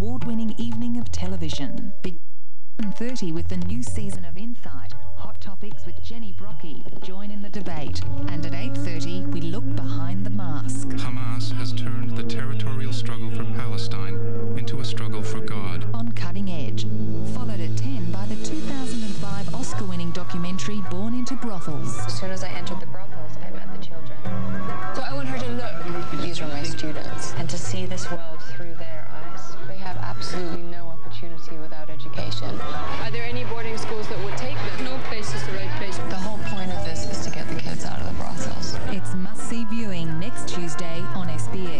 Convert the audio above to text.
an award-winning evening of television. Big 30 with the new season of Insight. Hot topics with Jenny Brockie. Join in the debate. And at 8.30, we look behind the mask. Hamas has turned the territorial struggle for Palestine into a struggle for God. On Cutting Edge. Followed at 10 by the 2005 Oscar-winning documentary Born into Brothels. As soon as I entered the brothels, I met the children. So I want her to look. These were my students. And to see this world through their education. Are there any boarding schools that would take them? No place is the right place. The whole point of this is to get the kids out of the brothels. It's must-see viewing next Tuesday on SBS.